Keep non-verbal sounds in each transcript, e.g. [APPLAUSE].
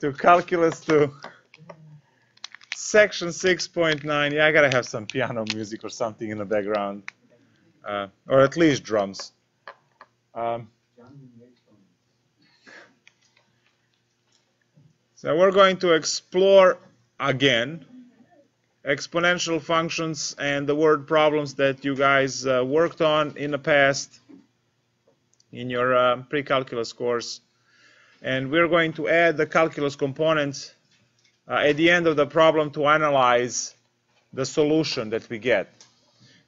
to calculus to section 6.9. Yeah, I gotta have some piano music or something in the background, uh, or at least drums. Um, so we're going to explore again exponential functions and the word problems that you guys uh, worked on in the past in your uh, pre-calculus course. And we're going to add the calculus components uh, at the end of the problem to analyze the solution that we get.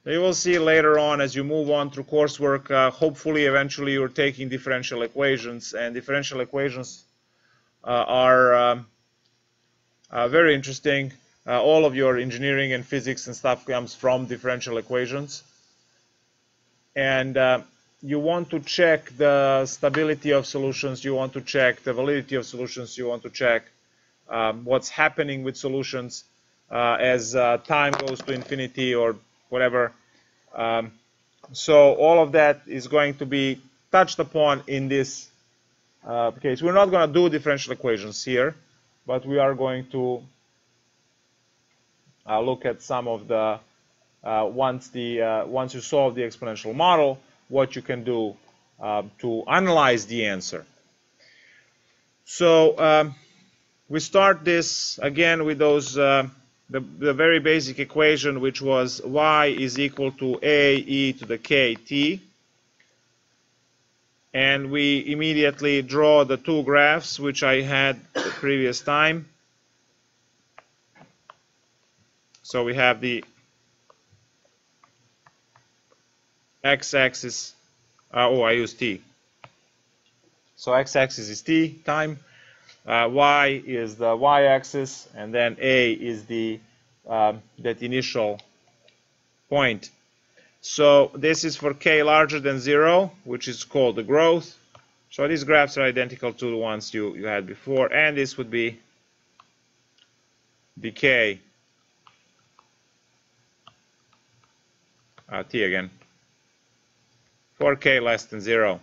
You will see later on as you move on through coursework, uh, hopefully eventually you're taking differential equations and differential equations uh, are um, uh, very interesting uh, all of your engineering and physics and stuff comes from differential equations. And uh, you want to check the stability of solutions, you want to check the validity of solutions, you want to check um, what's happening with solutions uh, as uh, time goes to infinity or whatever. Um, so all of that is going to be touched upon in this uh, case. We're not going to do differential equations here, but we are going to uh, look at some of the uh, once the uh, once you solve the exponential model, what you can do to analyze the answer. So um, we start this again with those uh, the, the, very basic equation which was y is equal to a e to the k t and we immediately draw the two graphs which I had the previous time So we have the x-axis, uh, oh, I use t. So x-axis is t, time, uh, y is the y-axis, and then a is the um, that initial point. So this is for k larger than 0, which is called the growth. So these graphs are identical to the ones you, you had before, and this would be decay uh, t again. 4k less than 0.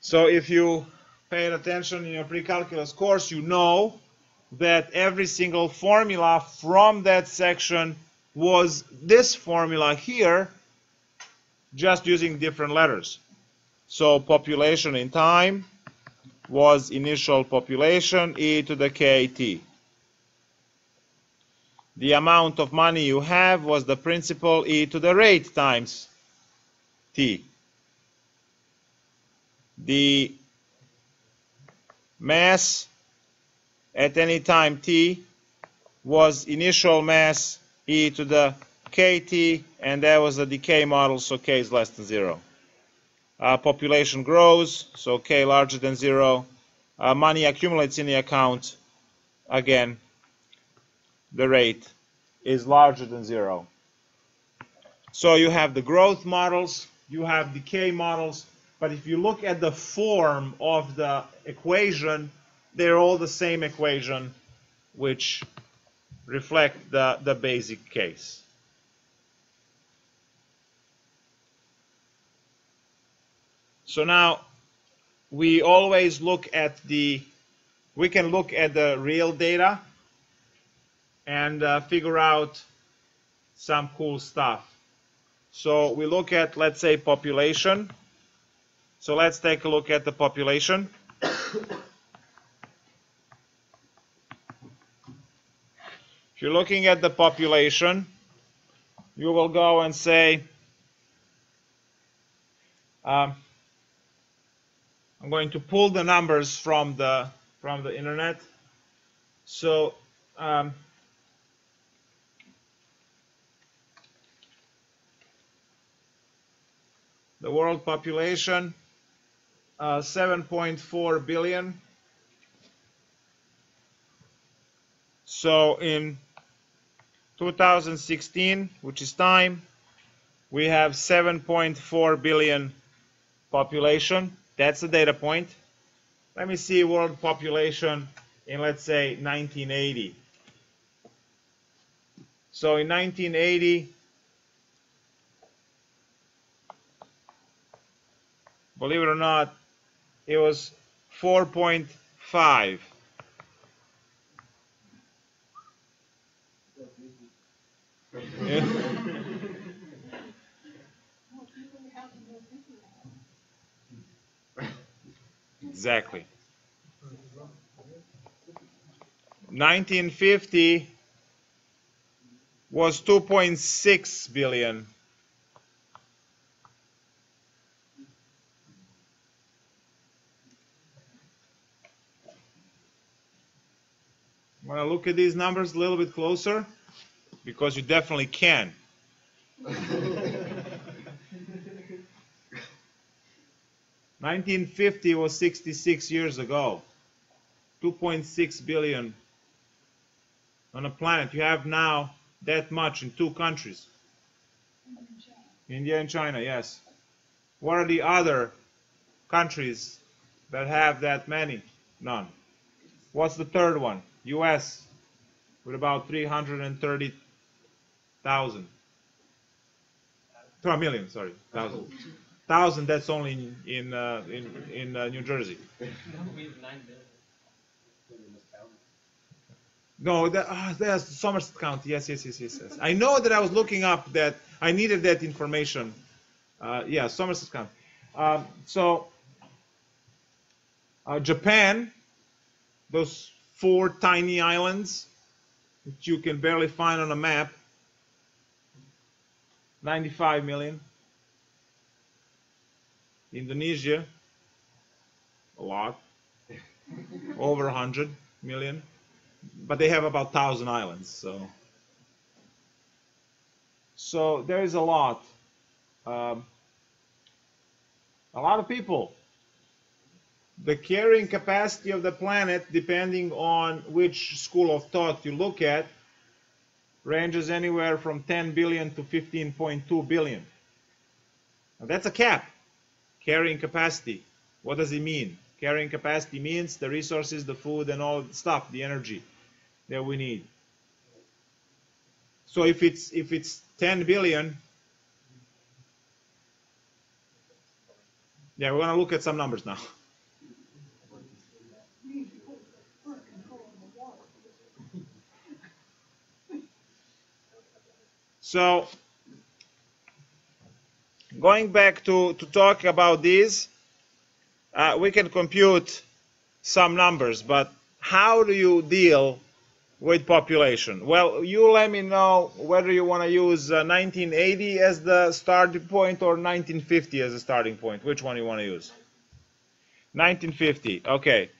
So if you paid attention in your pre-calculus course, you know that every single formula from that section was this formula here, just using different letters. So population in time was initial population e to the kt the amount of money you have was the principal e to the rate times t. The mass at any time t was initial mass e to the kt and that was the decay model so k is less than zero. Uh, population grows so k larger than zero. Uh, money accumulates in the account again the rate is larger than zero. So you have the growth models, you have decay models, but if you look at the form of the equation, they're all the same equation which reflect the, the basic case. So now we always look at the, we can look at the real data and uh, figure out some cool stuff. So we look at, let's say, population. So let's take a look at the population. [COUGHS] if you're looking at the population, you will go and say, um, I'm going to pull the numbers from the from the internet. So um, the world population uh, 7.4 billion. So in 2016 which is time we have 7.4 billion population. That's a data point. Let me see world population in let's say 1980 so in 1980 believe it or not, it was 4.5. [LAUGHS] exactly. 1950 was 2.6 billion. Want to look at these numbers a little bit closer? Because you definitely can. [LAUGHS] 1950 was 66 years ago. 2.6 billion on a planet. You have now that much in two countries. India and China, yes. What are the other countries that have that many? None. What's the third one? US with about 330,000. 2 million, sorry, thousand. Thousand, that's only in in uh, in, in uh, New Jersey. No, that, ah, there's Somerset County. Yes, yes, yes, yes, yes. I know that I was looking up that I needed that information. Uh, yeah, Somerset County. Um, so uh, Japan, those four tiny islands that you can barely find on a map, 95 million. Indonesia, a lot, [LAUGHS] over 100 million but they have about thousand islands. So, so there is a lot, um, a lot of people. The carrying capacity of the planet, depending on which school of thought you look at, ranges anywhere from 10 billion to 15.2 billion. Now that's a cap. Carrying capacity. What does it mean? Carrying capacity means the resources, the food, and all the stuff, the energy that we need. So if it's if it's 10 billion, yeah, we're gonna look at some numbers now. [LAUGHS] So going back to, to talk about these, uh, we can compute some numbers, but how do you deal with population? Well, you let me know whether you want to use uh, 1980 as the starting point or 1950 as a starting point. Which one you want to use? 1950. Okay.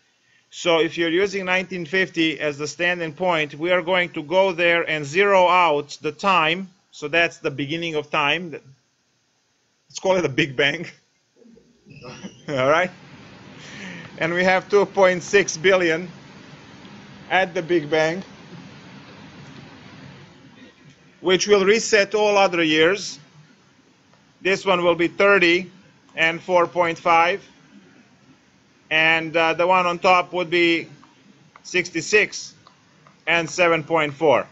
So if you're using 1950 as the standing point, we are going to go there and zero out the time. So that's the beginning of time. Let's call it a Big Bang. [LAUGHS] All right? And we have 2.6 billion at the Big Bang, which will reset all other years. This one will be 30 and 4.5. And uh, the one on top would be 66 and 7.4.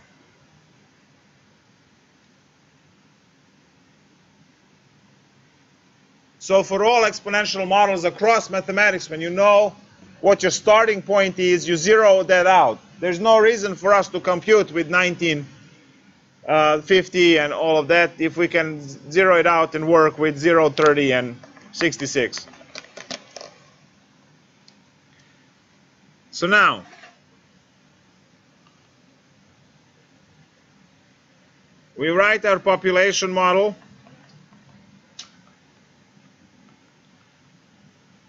So for all exponential models across mathematics, when you know what your starting point is, you zero that out. There's no reason for us to compute with 1950 uh, and all of that if we can zero it out and work with 0, 30, and 66. So now, we write our population model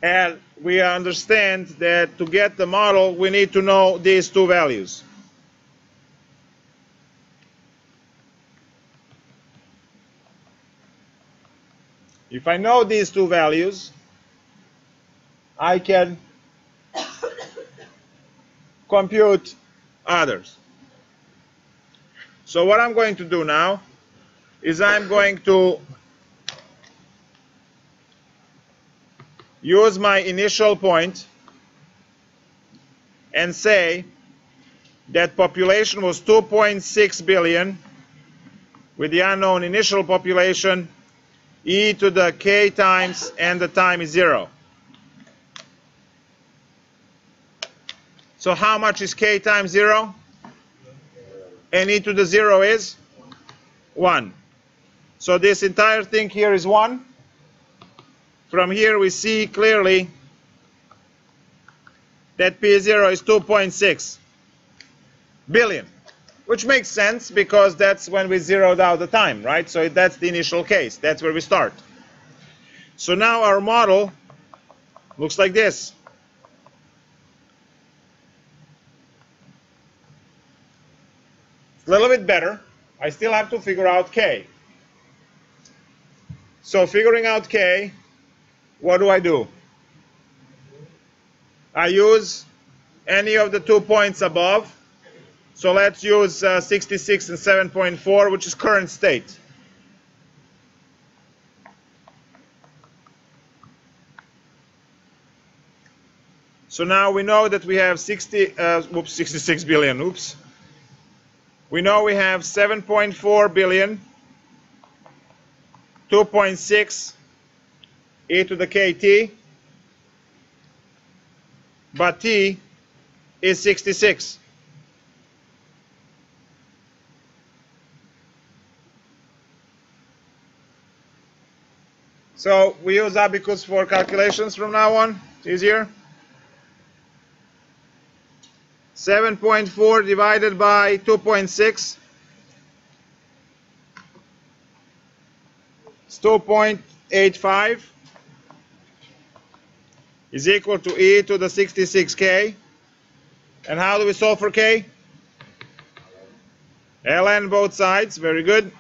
And we understand that to get the model, we need to know these two values. If I know these two values, I can [COUGHS] compute others. So what I'm going to do now is I'm going to use my initial point and say that population was 2.6 billion with the unknown initial population e to the k times and the time is zero. So how much is k times 0? And e to the 0 is 1. So this entire thing here is 1. From here we see clearly that P0 is 2.6 billion, which makes sense because that's when we zeroed out the time, right? So that's the initial case. That's where we start. So now our model looks like this. a little bit better. I still have to figure out k. So figuring out k, what do I do? I use any of the two points above. So let's use uh, 66 and 7.4, which is current state. So now we know that we have 60, uh, oops, 66 billion, oops. We know we have 7.4 billion, 2.6 e to the kt, but t is 66. So we use abacus for calculations from now on. It's easier. 7.4 divided by 2.6 is 2.85 is equal to e to the 66k. And how do we solve for k? ln both sides, very good.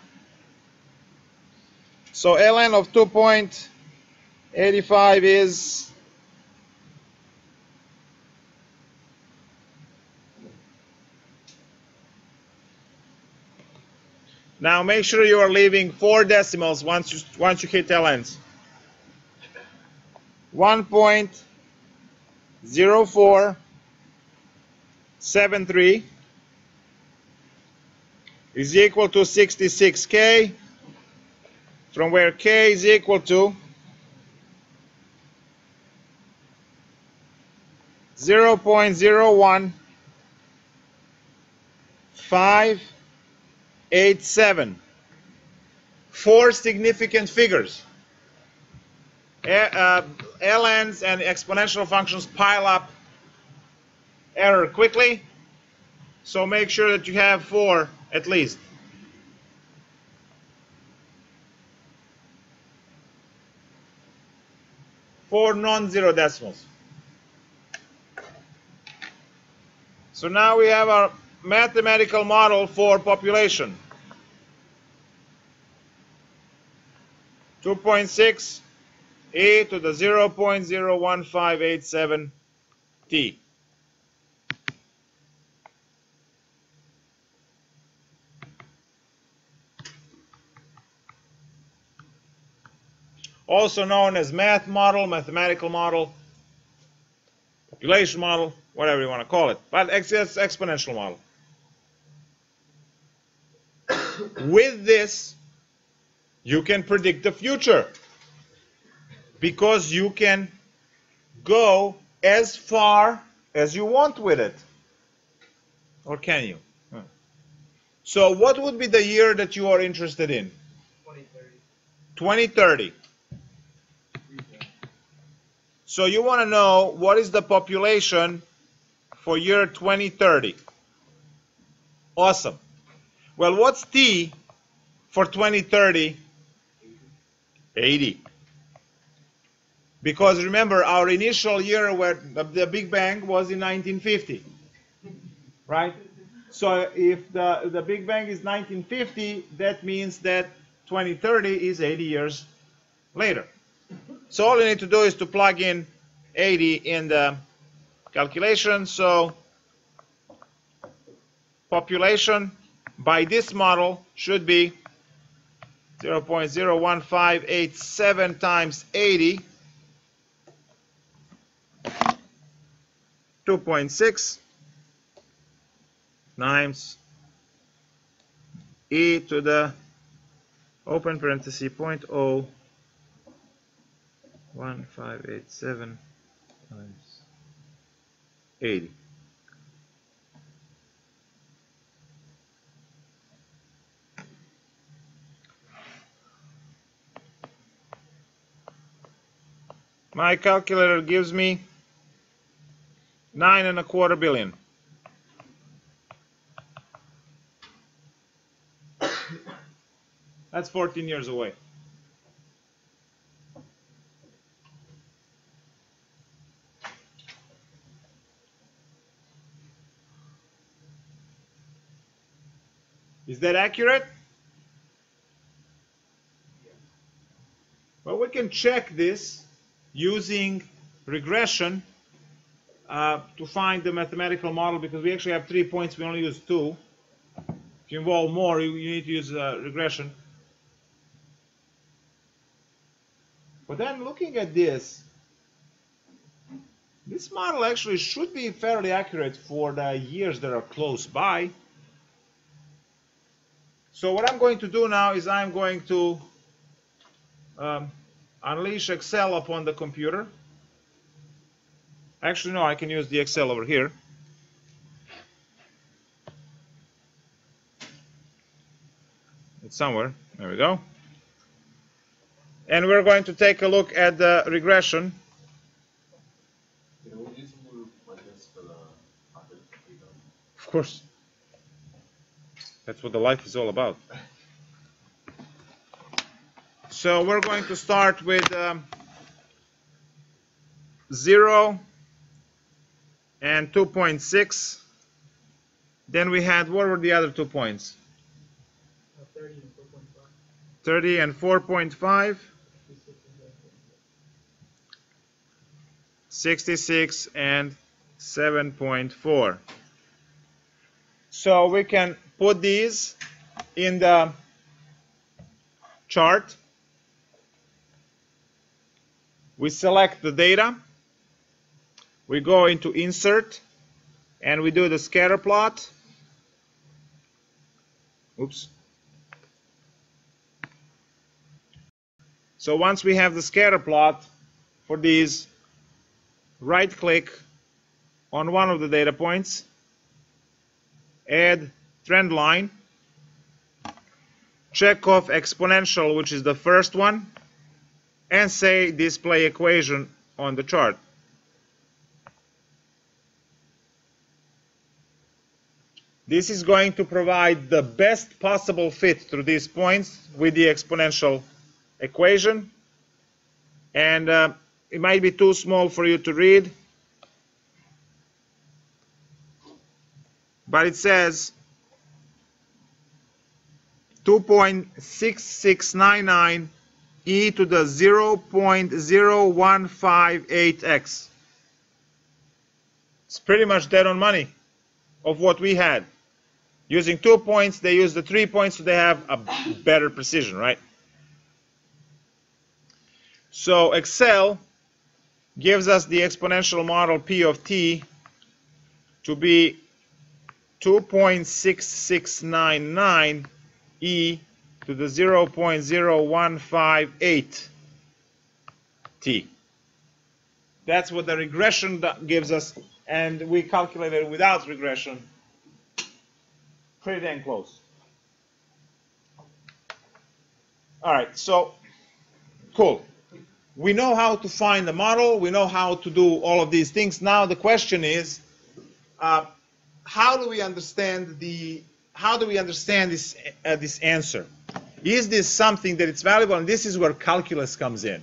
So ln of 2.85 is Now make sure you are leaving four decimals once you, once you hit lns. 1.0473 is equal to 66k from where k is equal to 0.015 eight, seven. Four significant figures. Uh, ln's and exponential functions pile up error quickly. So make sure that you have four at least. Four non-zero decimals. So now we have our mathematical model for population. 2.6 e to the 0.01587 t. Also known as math model, mathematical model, population model, whatever you want to call it, but it's exponential model. [COUGHS] With this, you can predict the future because you can go as far as you want with it. Or can you? So what would be the year that you are interested in? 2030. 2030. So you want to know what is the population for year 2030. Awesome. Well, what's T for 2030? 80. Because remember, our initial year where the Big Bang was in 1950. Right? So if the, the Big Bang is 1950, that means that 2030 is 80 years later. So all you need to do is to plug in 80 in the calculation. So population by this model should be 0.01587 times 80, 2.6 times e to the open parenthesis point oh one five eight seven times 80 my calculator gives me nine and a quarter billion. That's 14 years away. Is that accurate? Well, we can check this using regression uh, to find the mathematical model because we actually have three points, we only use two. If you involve more, you, you need to use uh, regression. But then looking at this, this model actually should be fairly accurate for the years that are close by. So what I'm going to do now is I'm going to um, unleash Excel upon the computer. Actually, no, I can use the Excel over here. It's somewhere. There we go. And we're going to take a look at the regression. Of course. That's what the life is all about. So we're going to start with um, 0 and 2.6. Then we had, what were the other two points? 30 and 4.5. 66 and 7.4. So we can put these in the chart. We select the data. We go into insert and we do the scatter plot. Oops. So once we have the scatter plot for these, right click on one of the data points, add trend line, check off exponential, which is the first one, and say display equation on the chart. This is going to provide the best possible fit through these points with the exponential equation. And uh, it might be too small for you to read. But it says 2.6699 e to the 0.0158x. It's pretty much dead on money of what we had. Using two points, they use the three points, so they have a better precision, right? So Excel gives us the exponential model P of t to be 2.6699 e to the 0.0158 t. That's what the regression gives us, and we calculated without regression pretty dang close. All right, so cool. We know how to find the model. We know how to do all of these things. Now the question is, uh, how do we understand the how do we understand this uh, this answer? Is this something that it's valuable? And this is where calculus comes in.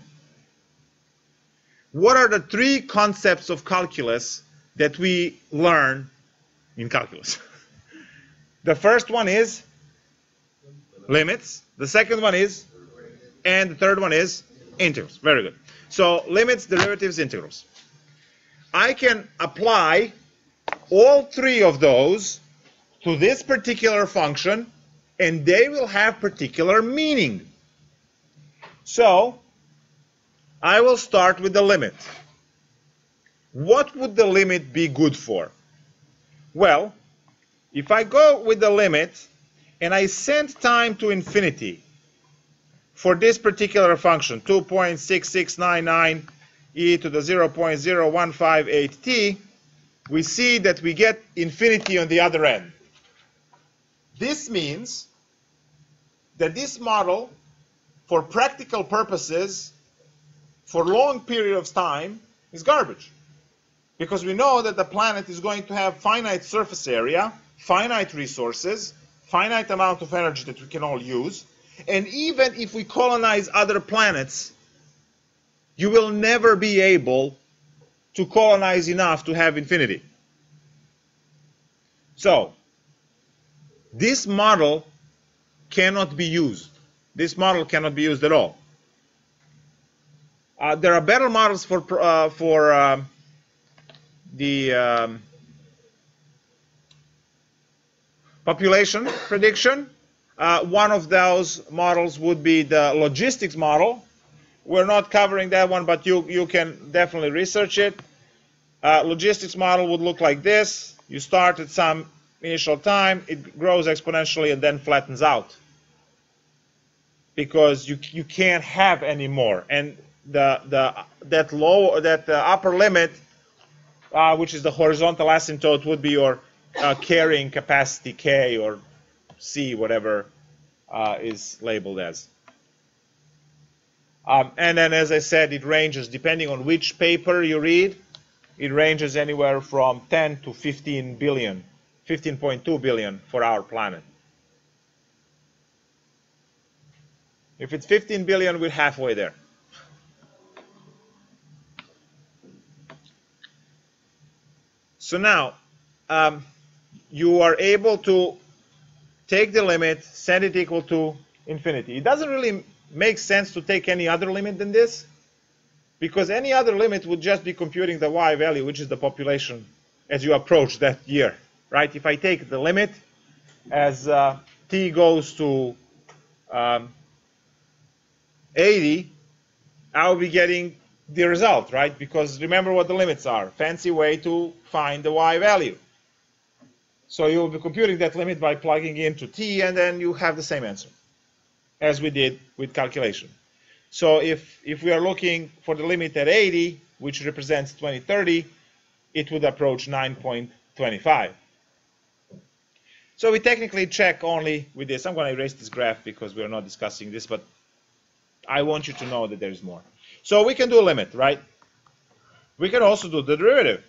What are the three concepts of calculus that we learn in calculus? [LAUGHS] The first one is limits. The second one is, and the third one is integrals. Very good. So limits, derivatives, integrals. I can apply all three of those to this particular function, and they will have particular meaning. So I will start with the limit. What would the limit be good for? Well, if I go with the limit and I send time to infinity for this particular function, 2.6699 e to the 0.0158t, we see that we get infinity on the other end. This means that this model, for practical purposes, for long period of time is garbage. Because we know that the planet is going to have finite surface area, finite resources, finite amount of energy that we can all use, and even if we colonize other planets, you will never be able to colonize enough to have infinity. So, this model cannot be used. This model cannot be used at all. Uh, there are better models for uh, for um, the um, population prediction. Uh, one of those models would be the logistics model. We're not covering that one, but you, you can definitely research it. Uh, logistics model would look like this. You start at some initial time, it grows exponentially and then flattens out. Because you, you can't have any more. And the, the, that low, that uh, upper limit, uh, which is the horizontal asymptote, would be your uh, carrying capacity K or C, whatever uh, is labeled as. Um, and then, as I said, it ranges depending on which paper you read. It ranges anywhere from 10 to 15 billion, 15.2 billion for our planet. If it's 15 billion, we're halfway there. So now, um, you are able to take the limit, set it equal to infinity. It doesn't really make sense to take any other limit than this, because any other limit would just be computing the y value, which is the population as you approach that year, right? If I take the limit as uh, t goes to um, 80, I'll be getting the result, right? Because remember what the limits are. Fancy way to find the y value. So you'll be computing that limit by plugging into t, and then you have the same answer as we did with calculation. So if, if we are looking for the limit at 80, which represents 2030, it would approach 9.25. So we technically check only with this. I'm going to erase this graph because we're not discussing this, but I want you to know that there is more. So we can do a limit, right? We can also do the derivative.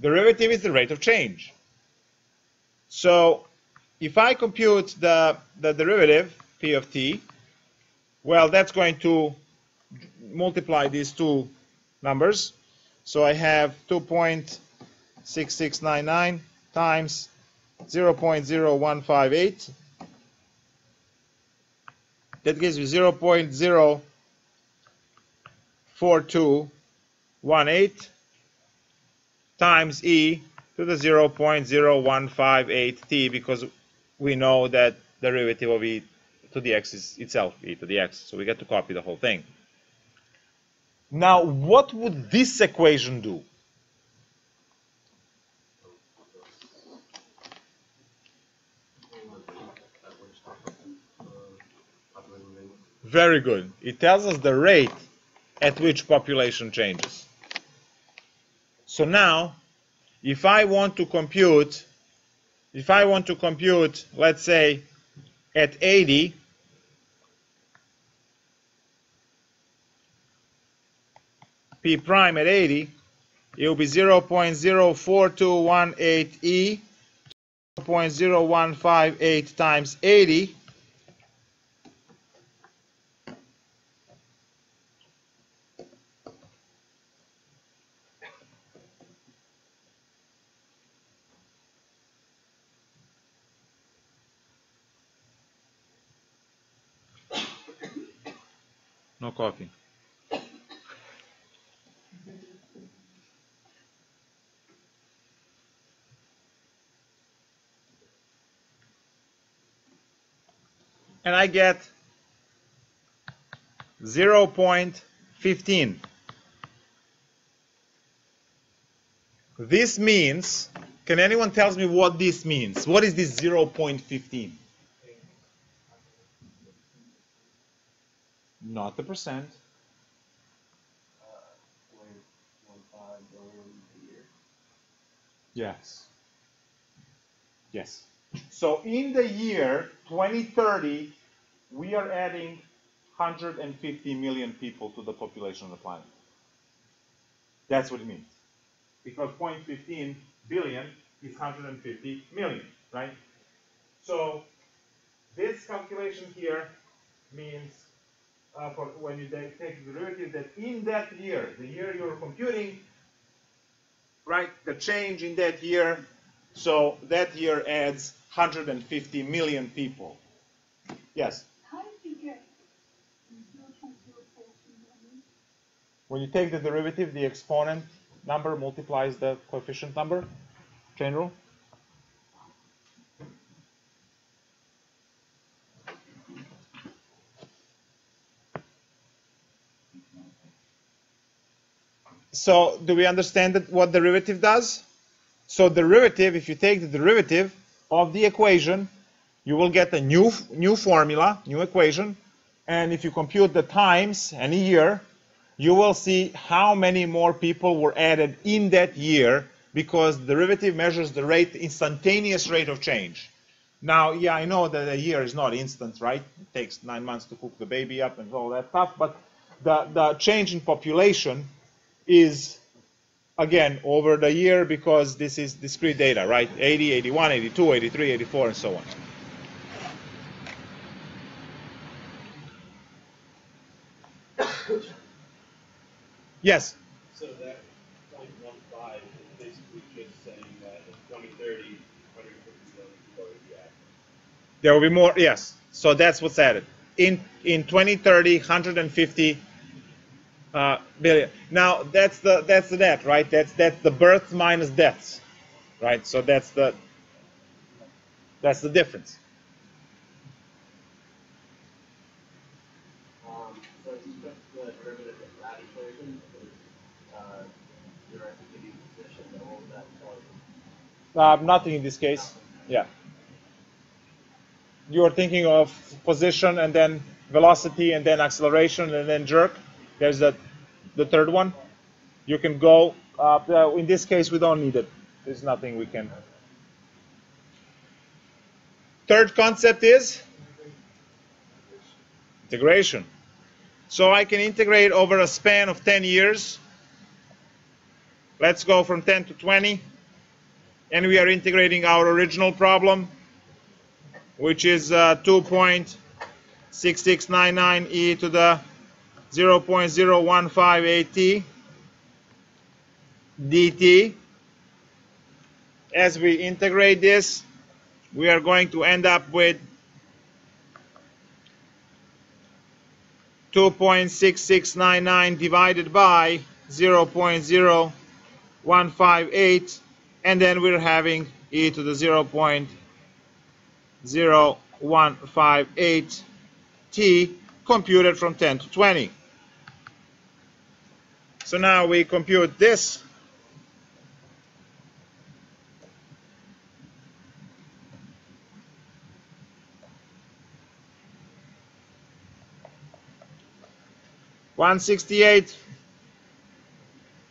Derivative is the rate of change. So if I compute the, the derivative, p of t, well, that's going to multiply these two numbers. So I have 2.6699 times 0.0158. That gives you 0.04218 times e to the 0.0158t because we know that derivative of e to the x is itself e to the x. So we get to copy the whole thing. Now, what would this equation do? Very good. It tells us the rate at which population changes. So now if I want to compute, if I want to compute, let's say, at 80, P prime at 80, it will be 0.04218 E, 0.0158 times 80, Coffee. And I get 0.15. This means, can anyone tell me what this means? What is this 0.15? Not the percent. Uh, yes. Yes. So in the year 2030, we are adding 150 million people to the population of the planet. That's what it means. Because 0.15 billion is 150 million, right? So this calculation here means uh, for when you take the derivative that in that year, the year you're computing, right, the change in that year, so that year adds 150 million people. Yes? How did you get 0.042 When you take the derivative, the exponent number multiplies the coefficient number. Chain rule? So do we understand that what derivative does? So derivative, if you take the derivative of the equation, you will get a new, new formula, new equation, and if you compute the times and year, you will see how many more people were added in that year because derivative measures the rate, instantaneous rate of change. Now, yeah, I know that a year is not instant, right? It takes nine months to cook the baby up and all that stuff, but the, the change in population is, again, over the year because this is discrete data, right? 80, 81, 82, 83, 84, and so on. Yes? So that point one five is basically just saying that in twenty thirty, hundred fifty million people will be active. There will be more, yes. So that's what's added. In, in 2030, 150 uh, billion. Now that's the that's the net, right? That's that's the births minus deaths, right? So that's the that's the difference. Um, so the derivative of that equation, uh, position, then what would that tell you? Uh, nothing in this case. Yeah. You are thinking of position and then velocity and then acceleration and then jerk. There's the the third one. You can go. Uh, in this case, we don't need it. There's nothing we can. Third concept is integration. So I can integrate over a span of 10 years. Let's go from 10 to 20. And we are integrating our original problem, which is uh, 2.6699 e to the 0.0158t dt. As we integrate this, we are going to end up with 2.6699 divided by 0.0158 and then we're having e to the 0.0158 t computed from 10 to 20. So now we compute this. One sixty-eight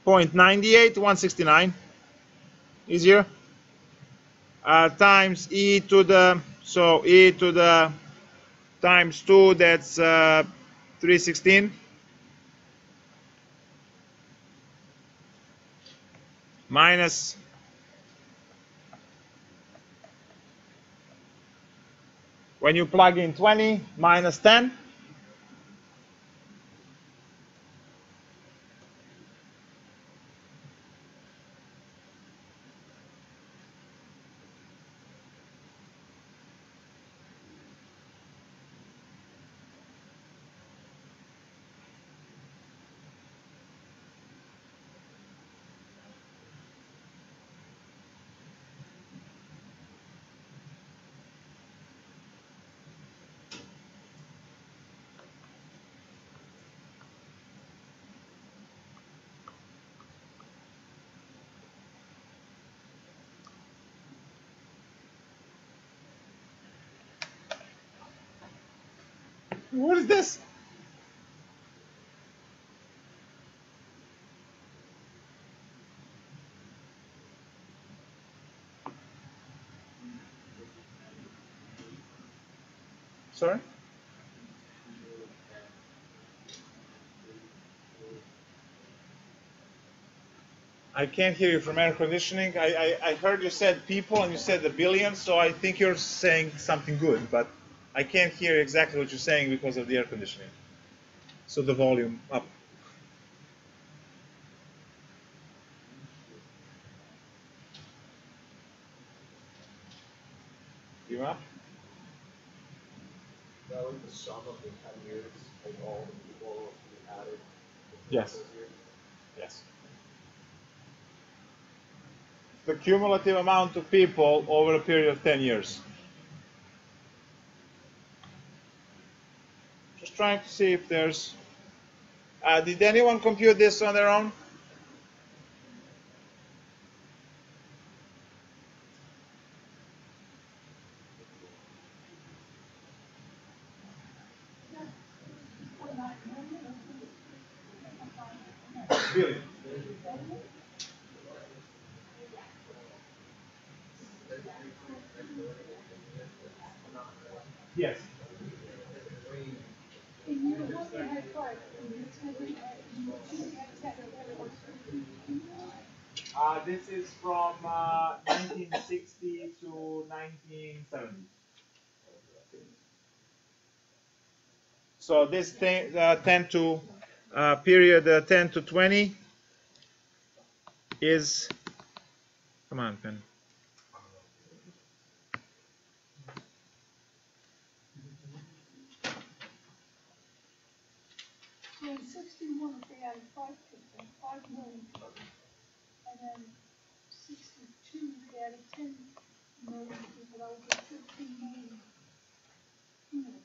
point ninety-eight, one sixty-nine, easier. Uh, times e to the so e to the times 2, that's uh, 316. Minus when you plug in 20, minus 10. is this? Sorry? I can't hear you from air conditioning. I, I, I heard you said people and you said the billions. so I think you're saying something good, but... I can't hear exactly what you're saying because of the air conditioning. So the volume up. You up? That was the sum of the ten years, like all the people added. Yes. Yes. The cumulative amount of people over a period of 10 years. Trying to see if there's. Uh, did anyone compute this on their own? Billion. Yes. In year one, they had five, in year ten, they had, in year two, they had ten, and it was fifteen. Uh, this is from uh, 1960 to 1970. So this thing, uh, 10 to uh, period uh, 10 to 20 is come on pen So in sixty-one, they had five people, five million people. And then sixty-two, they had ten million people, that would be fifteen million. Hmm.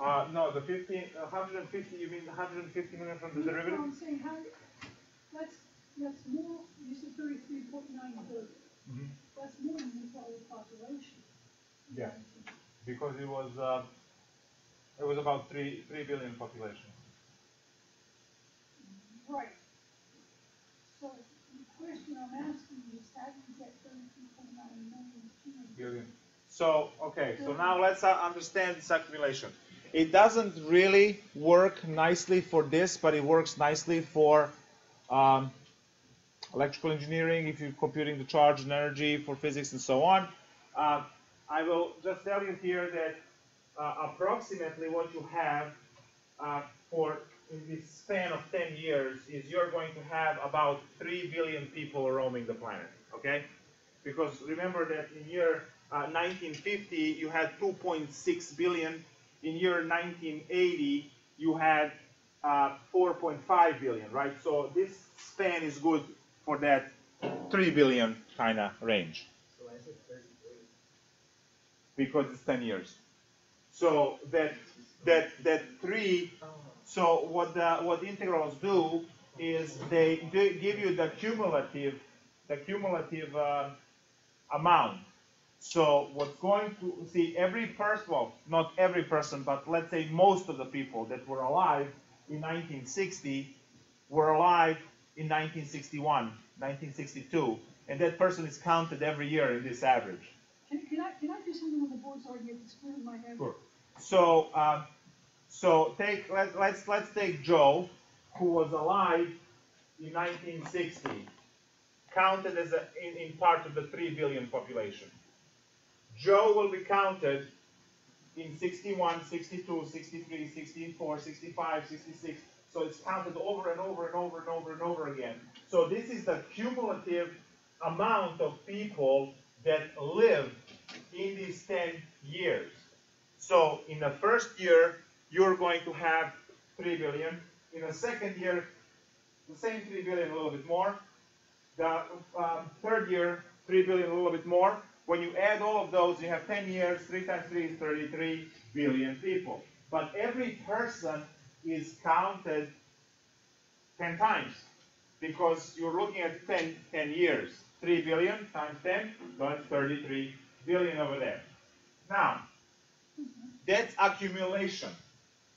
uh, no the 15 uh, 150 you mean 150 million from the No, derivative I'm saying how, that's, that's more, you said thirty-three point nine billion. Mhm. That's more than the total population. Yeah. because it was uh, it was about 3 3 billion population Right. So the question I'm asking is how do you get thirty-three point nine million people? billion. So, okay, so now let's uh, understand this accumulation. It doesn't really work nicely for this, but it works nicely for um, electrical engineering, if you're computing the charge and energy for physics and so on. Uh, I will just tell you here that uh, approximately what you have uh, for this span of 10 years is you're going to have about 3 billion people roaming the planet, okay? Because remember that in year uh, 1950 you had 2.6 billion. In year 1980 you had uh, 4.5 billion, right? So this span is good for that 3 billion kind of range So I said thirty-three. because it's 10 years. So that that that three. So what the what integrals do is they do give you the cumulative the cumulative uh, amount. So what's going to see every person, well, not every person, but let's say most of the people that were alive in 1960 were alive in 1961, 1962, and that person is counted every year in this average. Can, can I, can I do something on the board so I get this clear in my head? Sure. So, um, so take let, let's let's take Joe, who was alive in 1960, counted as a, in, in part of the three billion population. Joe will be counted in 61, 62, 63, 64, 65, 66. So it's counted over and over and over and over and over again. So this is the cumulative amount of people that live in these 10 years. So in the first year, you're going to have 3 billion. In the second year, the same 3 billion, a little bit more. The um, third year, 3 billion, a little bit more. When you add all of those, you have 10 years, 3 times 3 is 33 billion people. But every person is counted 10 times because you're looking at 10, 10 years. 3 billion times 10, that's 33 billion over there. Now, that's accumulation.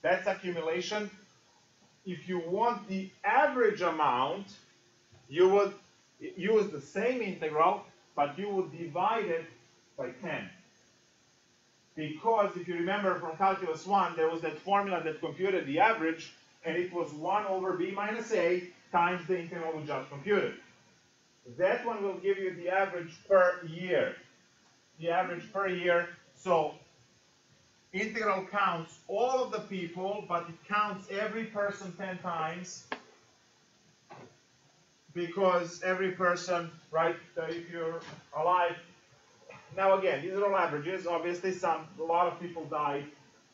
That's accumulation. If you want the average amount, you would use the same integral, but you would divide it by 10. Because if you remember from calculus 1, there was that formula that computed the average, and it was 1 over b minus a times the integral we just computed. That one will give you the average per year. The average per year. So integral counts all of the people, but it counts every person 10 times because every person, right, uh, if you're alive, now again, these are all averages. Obviously, some, a lot of people died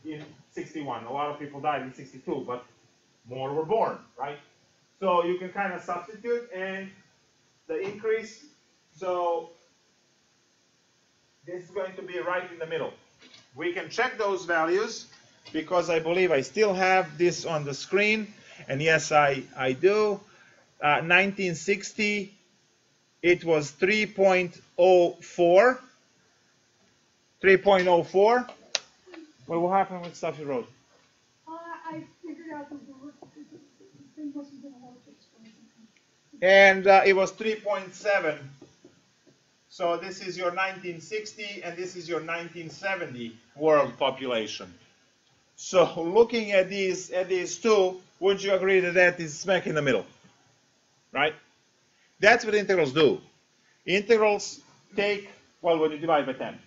in 61. A lot of people died in 62, but more were born, right? So you can kind of substitute and the increase. So this is going to be right in the middle. We can check those values because I believe I still have this on the screen. And yes, I, I do. Uh, 1960, it was 3.04. 3.04. What will happen with stuff you wrote? Uh, I figured out the, something. And uh, it was 3.7. So this is your 1960 and this is your 1970 world population. So looking at these at these two, would you agree that that is smack in the middle? Right? That's what integrals do. Integrals take, well, when you divide by 10.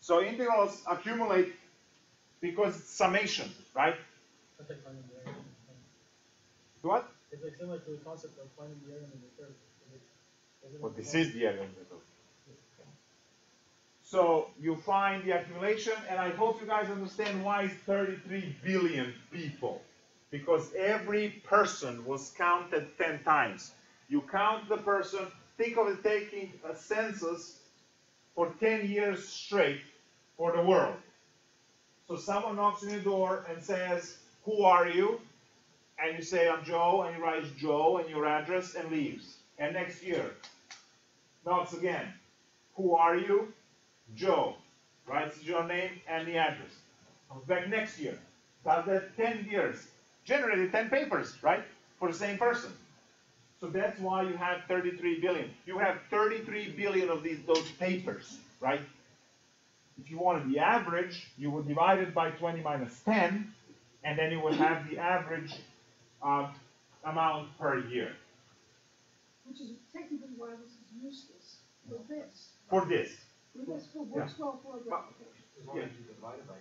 So integrals accumulate because it's summation, right? Like finding the error. What? It's like similar to the concept of finding the area in the curve. Well, this is the area of the curve. So you find the accumulation, and I hope you guys understand why it's 33 billion people. Because every person was counted 10 times. You count the person, think of it taking a census for 10 years straight for the world. So someone knocks on your door and says, Who are you? And you say, I'm Joe, and he writes Joe and your address and leaves. And next year, knocks again. Who are you? Joe. Writes your name and the address. Comes back next year. Does that 10 years. Generated 10 papers, right? For the same person. So that's why you have 33 billion. You have 33 billion of these those papers, right? If you wanted the average, you would divide it by 20 minus 10, and then you would have the average uh, amount per year Which is technically why this is useless for this. for this. For this, for works well for the application. As long as you divide it by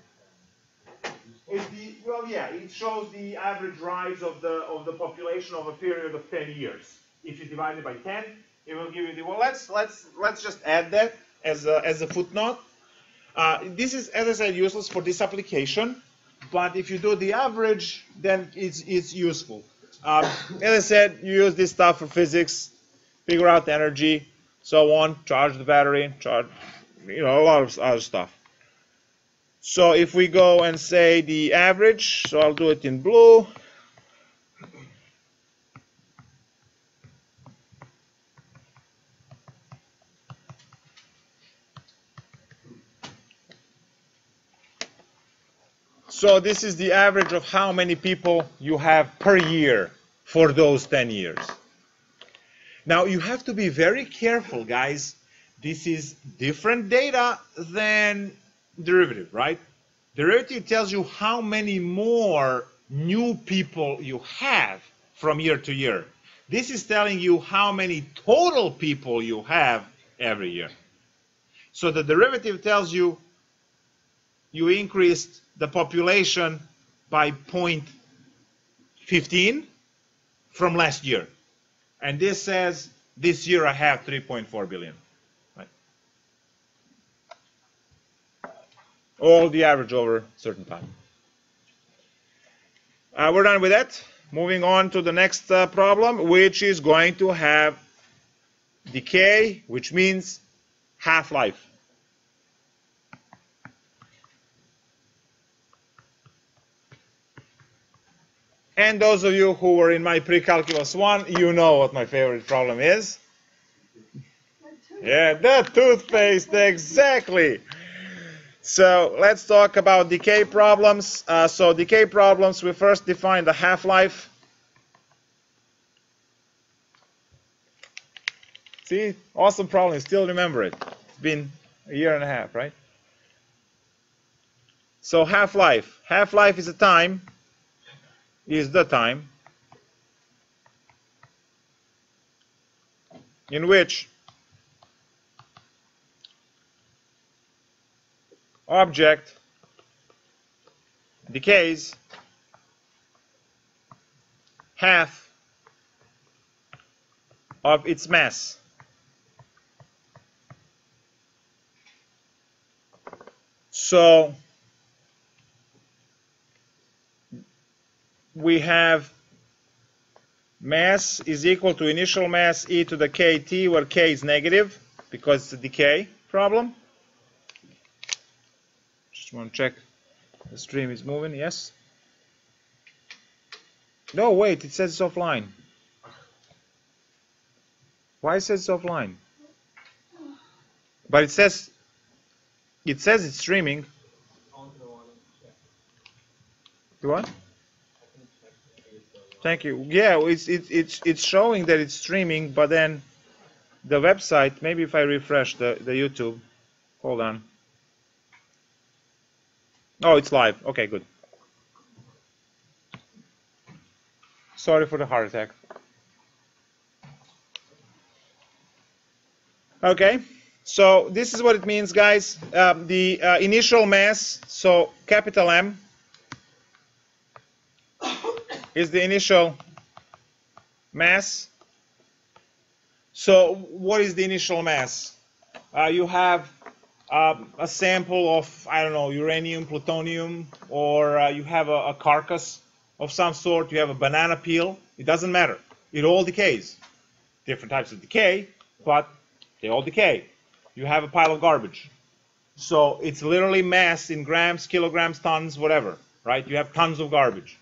It's the well, yeah, it shows the average rise of the of the population of a period of 10 years. If you divide it by 10, it will give you the well. Let's let's let's just add that as a, as a footnote. Uh, this is, as I said, useless for this application, but if you do the average, then it's it's useful. Um, as I said, you use this stuff for physics, figure out the energy, so on, charge the battery, charge, you know, a lot of other stuff. So if we go and say the average, so I'll do it in blue. So this is the average of how many people you have per year for those 10 years. Now you have to be very careful, guys. This is different data than derivative, right? Derivative tells you how many more new people you have from year to year. This is telling you how many total people you have every year. So the derivative tells you you increased the population by 0.15 from last year. And this says this year I have 3.4 billion. All the average over a certain time. Uh, we're done with that. Moving on to the next uh, problem, which is going to have decay, which means half-life. And those of you who were in my pre-calculus one, you know what my favorite problem is. Yeah, the toothpaste, exactly. So let's talk about decay problems. Uh, so decay problems, we first define the half-life. See, awesome problem, still remember it. It's been a year and a half, right? So half-life. Half-life is a time, is the time in which object decays half of its mass. So we have mass is equal to initial mass e to the kt where k is negative because it's a decay problem. Just want to check the stream is moving, yes? No, wait, it says it's offline. Why it says it's offline? But it says it says it's streaming. Do what? Thank you. Yeah, it's it's it's it's showing that it's streaming, but then the website. Maybe if I refresh the the YouTube. Hold on. Oh, it's live. Okay, good. Sorry for the heart attack. Okay, so this is what it means, guys. Um, the uh, initial mass, so capital M, is the initial mass. So what is the initial mass? Uh, you have uh, a sample of, I don't know, uranium, plutonium, or uh, you have a, a, carcass of some sort, you have a banana peel, it doesn't matter. It all decays. Different types of decay, but they all decay. You have a pile of garbage. So it's literally mass in grams, kilograms, tons, whatever, right? You have tons of garbage.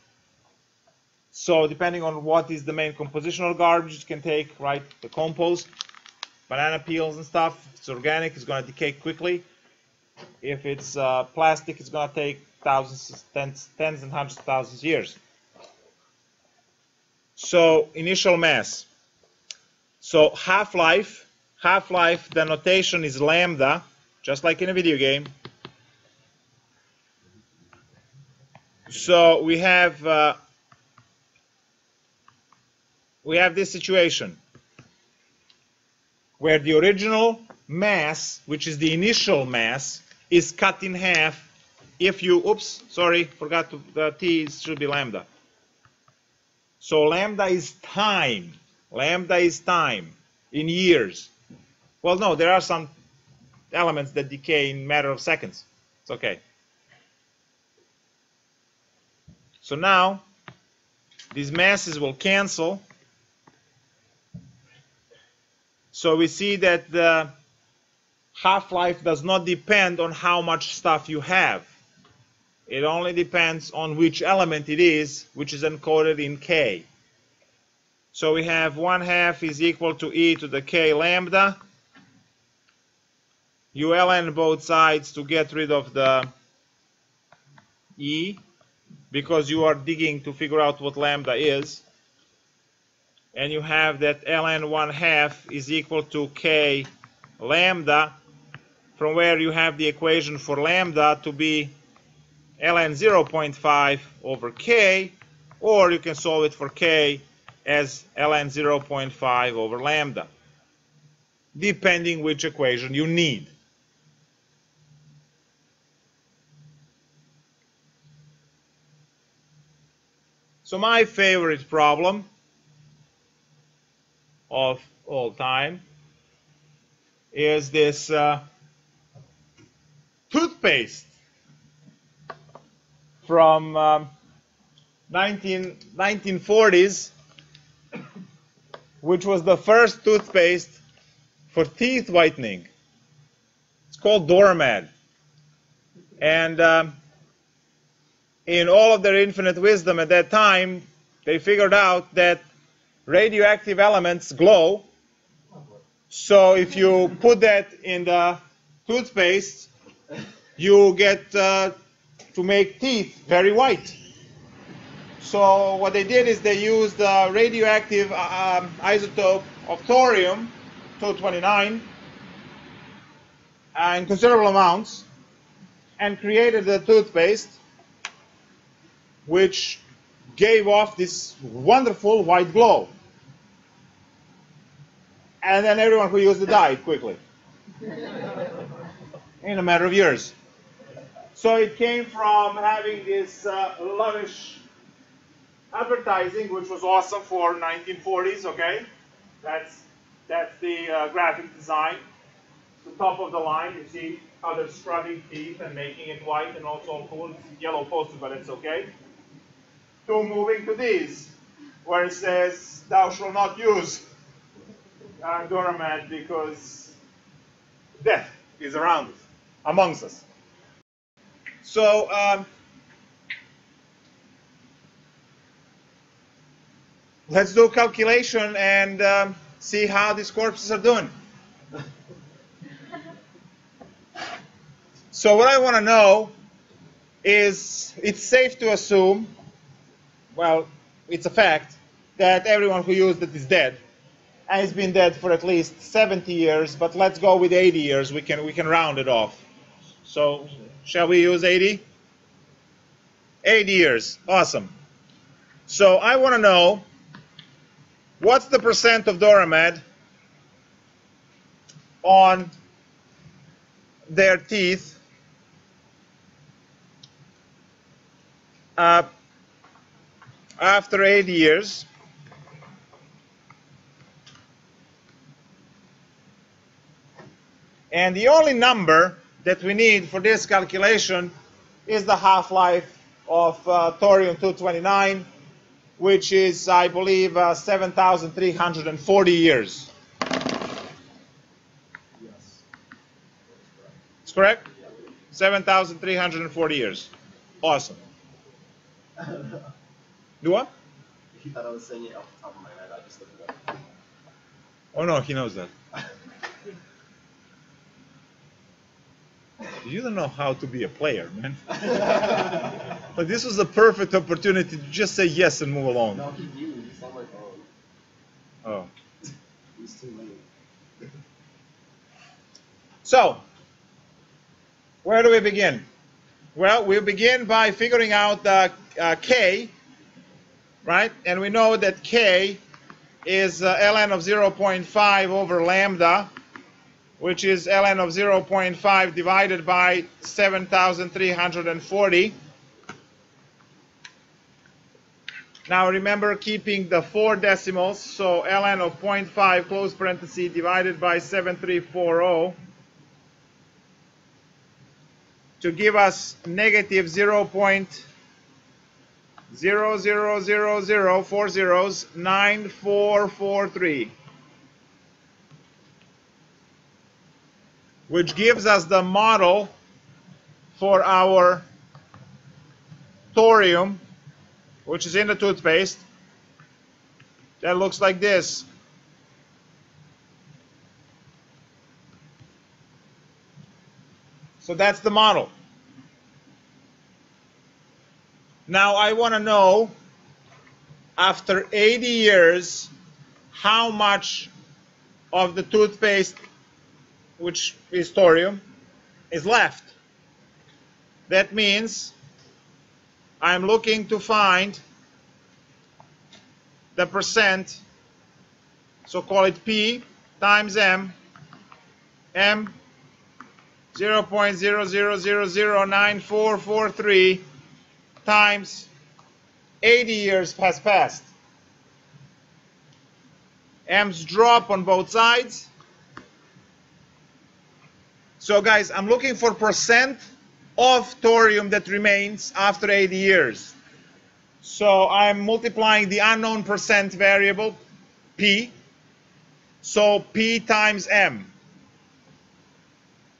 So depending on what is the main compositional garbage, it can take, right, the compost, banana peels and stuff. If it's organic, it's going to decay quickly. If it's uh, plastic, it's going to take thousands, tens, tens and hundreds of thousands of years. So initial mass. So half-life, half-life, the notation is lambda, just like in a video game. So we have uh, we have this situation where the original mass, which is the initial mass, is cut in half if you, oops, sorry, forgot to, the t should be lambda. So lambda is time. Lambda is time in years. Well, no, there are some elements that decay in matter of seconds. It's okay. So now these masses will cancel So we see that the half-life does not depend on how much stuff you have. It only depends on which element it is, which is encoded in K. So we have 1 half is equal to e to the k lambda. You ln both sides to get rid of the e because you are digging to figure out what lambda is and you have that ln 1 half is equal to k lambda from where you have the equation for lambda to be ln 0.5 over k or you can solve it for k as ln 0.5 over lambda depending which equation you need. So my favorite problem of all time is this uh, toothpaste from um, 19, 1940s, which was the first toothpaste for teeth whitening. It's called Doramad. And um, in all of their infinite wisdom at that time, they figured out that radioactive elements glow. So if you put that in the toothpaste, you get uh, to make teeth very white. So what they did is they used the radioactive uh, um, isotope of thorium, 229, uh, in considerable amounts, and created the toothpaste, which gave off this wonderful white glow and then everyone who used it died quickly [LAUGHS] in a matter of years. So it came from having this uh, lavish advertising, which was awesome for 1940s. Okay, that's that's the uh, graphic design. The top of the line, you see how they're scrubbing teeth and making it white, and also cool. It's yellow posted, but it's okay. To moving to these, where it says, "Thou shalt not use uh, Doramad because death is around us, amongst us." So. Um, let's do calculation and um, see how these corpses are doing. so what I want to know is it's safe to assume, well, it's a fact, that everyone who used it is dead. It's been dead for at least 70 years, but let's go with 80 years. We can, we can round it off. So shall we use 80? 80 years. Awesome. So I want to know what's the percent of Doramad on their teeth uh, after 80 years. And the only number that we need for this calculation is the half-life of uh, thorium-229, which is, I believe, uh, 7,340 years. Yes. It's correct? 7,340 years. Awesome. Do what? He thought I was saying it off the top of my head. I just looked it up. Oh no, he knows that. You don't know how to be a player, man. [LAUGHS] But this was the perfect opportunity to just say yes and move along. No, he knew. He's on my phone. Oh. He's too late. [LAUGHS] So, where do we begin? Well, we begin by figuring out the uh, k, right? And we know that k is uh, ln of 0.5 over lambda, which is ln of 0.5 divided by 7,340. Now remember keeping the four decimals, so ln of 0.5 close parenthesis divided by 7340 to give us negative 0. 9443. Which gives us the model for our thorium which is in the toothpaste that looks like this So that's the model. Now I want to know, after 80 years, how much of the toothpaste, which is thorium, is left. That means I'm looking to find the percent, so call it P times M, M 0.00009443 times 80 years has passed. M's drop on both sides. So guys, I'm looking for percent of thorium that remains after 80 years. So I'm multiplying the unknown percent variable, P. So P times M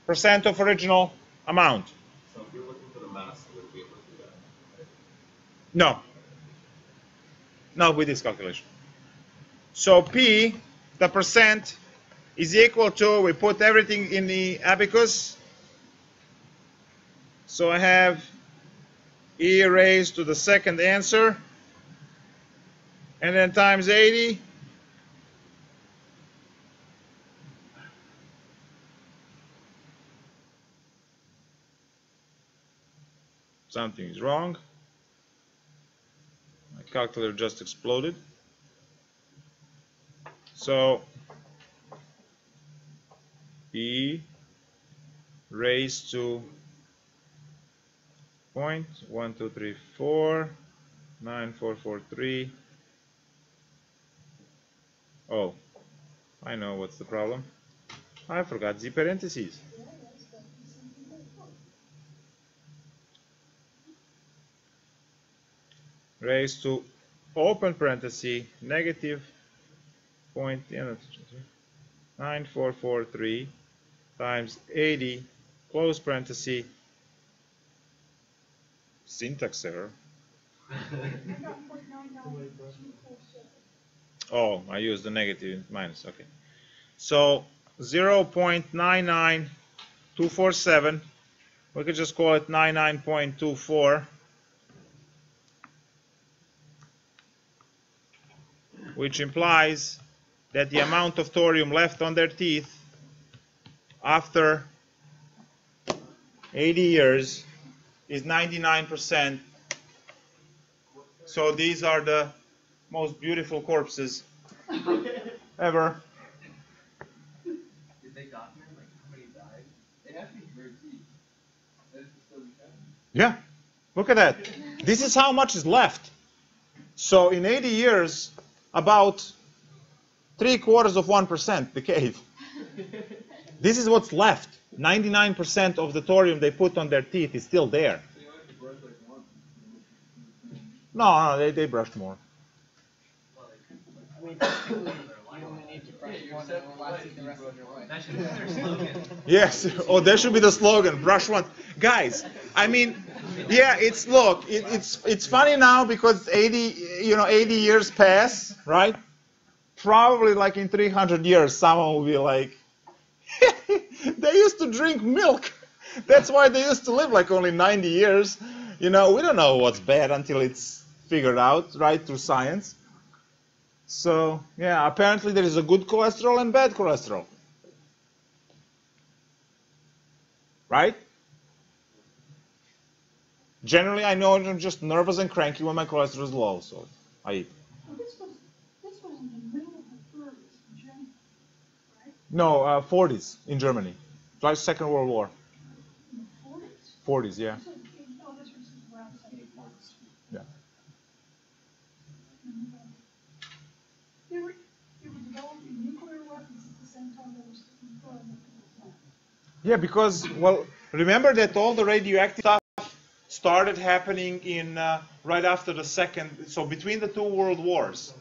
percent of original amount. So if you're looking for the mass, you be able to do that. No. Not with this calculation. So P, the percent, is equal to, we put everything in the abacus. So I have E raised to the second answer. And then times 80. Something is wrong. My calculator just exploded. So e raised to point one two three four nine four four three. Oh, I know what's the problem. I forgot the parentheses. Raised to open parenthesis negative point 9443 times 80 close parenthesis syntax error. I got point nine nine two four seven. Oh, I used the negative minus. Okay. So 0.99247. We could just call it 99.24. Which implies that the amount of thorium left on their teeth after 80 years is 99%. So these are the most beautiful corpses ever. Did they document like how many died? They have to be teeth. That is still be found. Yeah, look at that. This is how much is left. So in 80 years, about three quarters of 1% decayed. [LAUGHS] This is what's left. 99% of the thorium they put on their teeth is still there. So you only have to brush like one. No, no, they, they brushed more. Well, they could. I mean, technically, you only need to brush one and it will last you the rest of your life. That should be their slogan. [LAUGHS] Yes. Oh, there should be the slogan: "Brush once." Guys, I mean, yeah, it's look, it, it's it's funny now because 80, you know, 80 years pass, right? Probably like in 300 years, someone will be like, [LAUGHS] "They used to drink milk. [LAUGHS] That's why they used to live like only 90 years." You know, we don't know what's bad until it's figured out, right, through science. So, yeah, apparently there is a good cholesterol and bad cholesterol. right? Generally, I know I'm just nervous and cranky when my cholesterol is low, so I eat. Well, this was, this was in the middle of the thirties in Germany, right? No, uh, 40s in Germany, like Second World War. Forties. 40s, yeah. Yeah. They were, developing nuclear weapons at the same time Yeah, because well, remember that all the radioactive stuff started happening in uh, right after the second, so between the two world wars.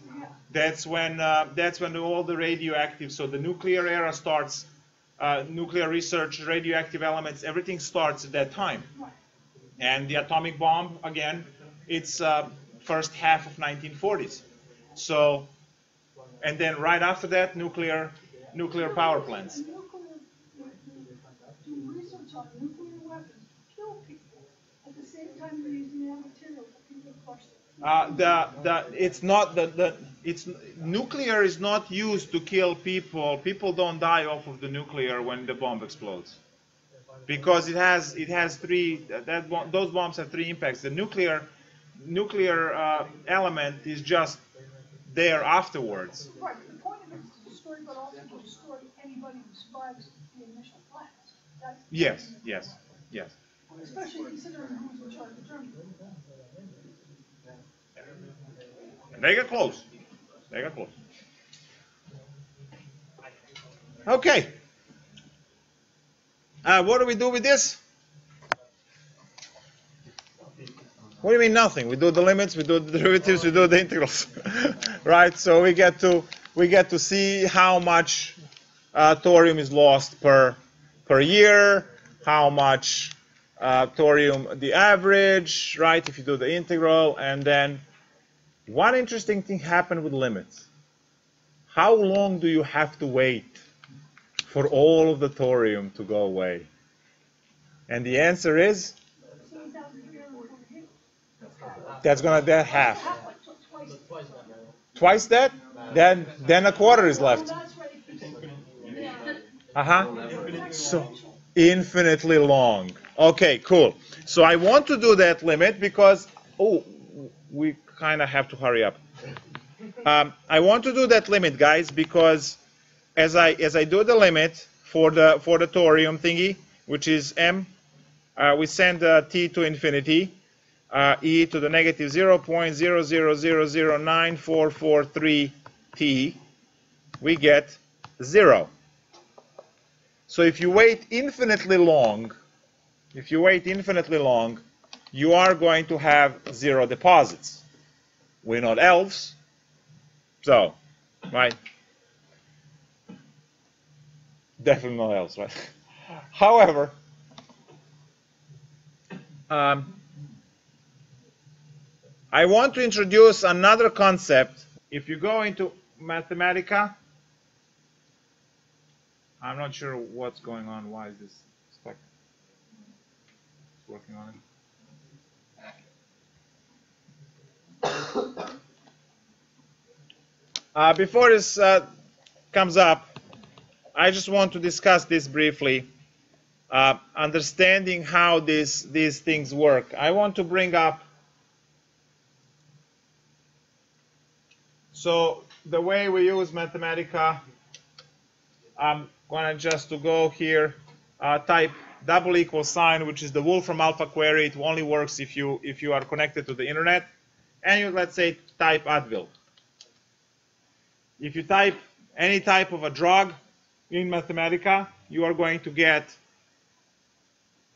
That's when uh, that's when all the radioactive, so the nuclear era starts. Uh, nuclear research, radioactive elements, everything starts at that time. And the atomic bomb, again, it's uh, first half of 1940s. So, and then right after that, nuclear, nuclear power plants. Uh, the, the, it's not the, the, it's nuclear is not used to kill people. People don't die off of the nuclear when the bomb explodes, because it has, it has three. That those bombs have three impacts. The nuclear, nuclear uh, element is just there afterwards. Right, the point of it is to destroy, but also to destroy anybody who survives the initial blast. That's. Yes, yes, yes. Especially considering who's in charge of Germany. And they get close. Okay. Uh, what do we do with this? What do you mean nothing? We do the limits, we do the derivatives, we do the integrals, [LAUGHS] right? So we get to we get to see how much uh, thorium is lost per per year, how much uh, thorium the average, right? If you do the integral, and then one interesting thing happened with limits. How long do you have to wait for all of the thorium to go away? And the answer is that's gonna that half. Half, twice. That. Then then a quarter is left. Uh-huh. So infinitely long. Okay, cool. So I want to do that limit because oh, we kind of have to hurry up. Um, I want to do that limit, guys, because as I as I do the limit, for the for the thorium thingy, which is m. Uh, we send uh, t to infinity, uh, e to the negative 0.000094443 t. We get zero. So if you wait infinitely long, if you wait infinitely long, you are going to have zero deposits. We're not elves, so, right? Definitely not elves, right? [LAUGHS] However, um, I want to introduce another concept. If you go into Mathematica, I'm not sure what's going on. Why is this stuck? It's working on it. Uh, before this uh, comes up, I just want to discuss this briefly. Uh, understanding how these these things work. I want to bring up. So the way we use Mathematica, I'm going to just to go here, uh, type double equal sign, which is the Wolfram Alpha query. It only works if you if you are connected to the internet, and you let's say type Advil. If you type any type of a drug in Mathematica, you are going to get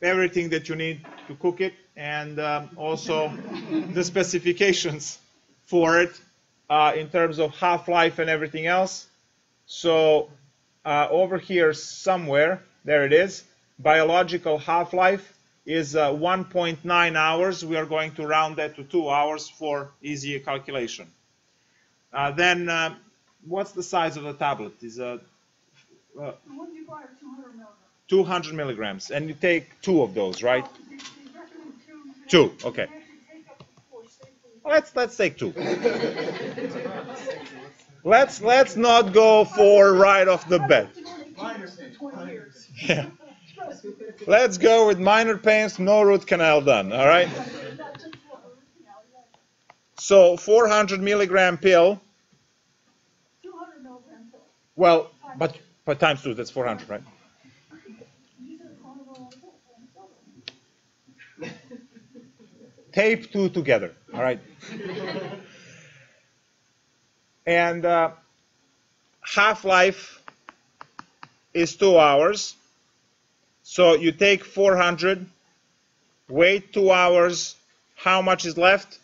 everything that you need to cook it and um, also [LAUGHS] the specifications for it uh, in terms of half-life and everything else. So uh, over here somewhere, there it is, biological half-life is uh, 1.9 hours. We are going to round that to two hours for easier calculation. Uh, then uh, what's the size of the tablet? Is a uh, The one you buy are two hundred milligrams. and you take two of those, right? Well, they- they recommend two. Okay. can actually take up to four safely. Let's let's take two. [LAUGHS] Let's let's not go for right off the bat. I've been on it for Twenty years. Yeah. Let's go with minor pains, no root canal done. All right. So 400 milligram pill. Well, but but times two, that's 400, right? Tape two together. All right. and uh, half life is two hours. So you take 400, wait two hours. How much is left?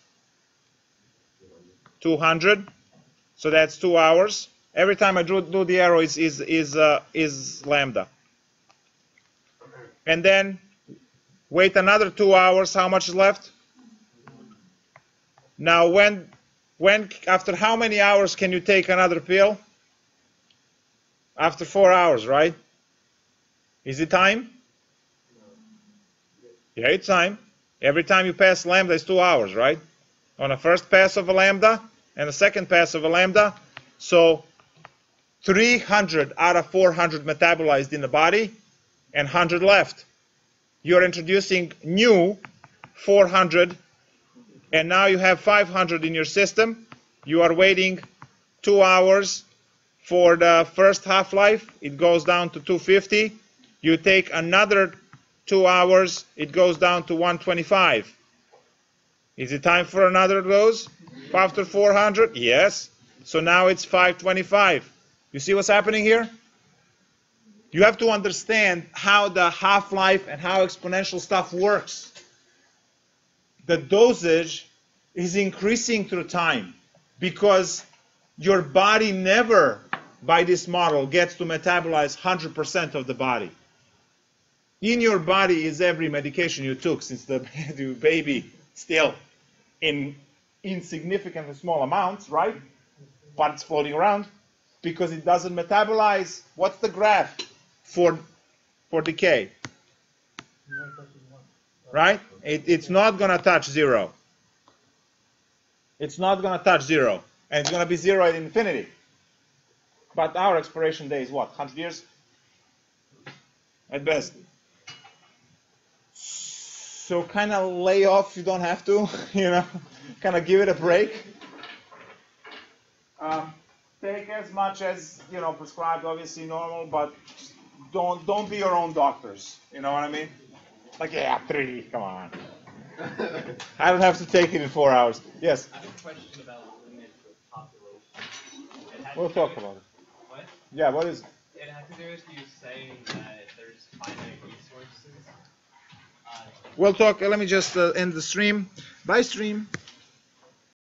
200. So that's two hours. Every time I do, do the arrow is is is uh, is lambda. And then wait another two hours. How much is left? Now, when, when, after how many hours can you take another pill? After four hours, right? Is it time? Yeah, time. Every time you pass lambda is two hours, right? On a first pass of a lambda and a second pass of a lambda. So 300 out of 400 metabolized in the body and 100 left. You're introducing new 400 and now you have 500 in your system. You are waiting two hours for the first half-life. It goes down to 250. You take another two hours. It goes down to 125. Is it time for another dose after 400? Yes. So now it's 525. You see what's happening here? You have to understand how the half-life and how exponential stuff works the dosage is increasing through time because your body never, by this model, gets to metabolize 100% of the body. In your body is every medication you took since the [LAUGHS] baby still in insignificantly small amounts, right? But it's floating around because it doesn't metabolize. What's the graph for, for decay? right? It, it's not going to touch zero. It's not going to touch zero. And it's going to be zero at infinity. But our expiration day is what? 100 years? At best. So kind of lay off you don't have to, [LAUGHS] you know, kind of give it a break. Um, take as much as, you know, prescribed, obviously normal, but don't don't be your own doctors. You know what I mean? Like yeah, three. Come on. [LAUGHS] I don't have to take it in four hours. Yes, I have a question about limits of population. We'll talk with- about it. What? Yeah, what is? It had to do with you saying that there's finite resources. We'll talk. Let me just uh, end the stream. Bye, stream.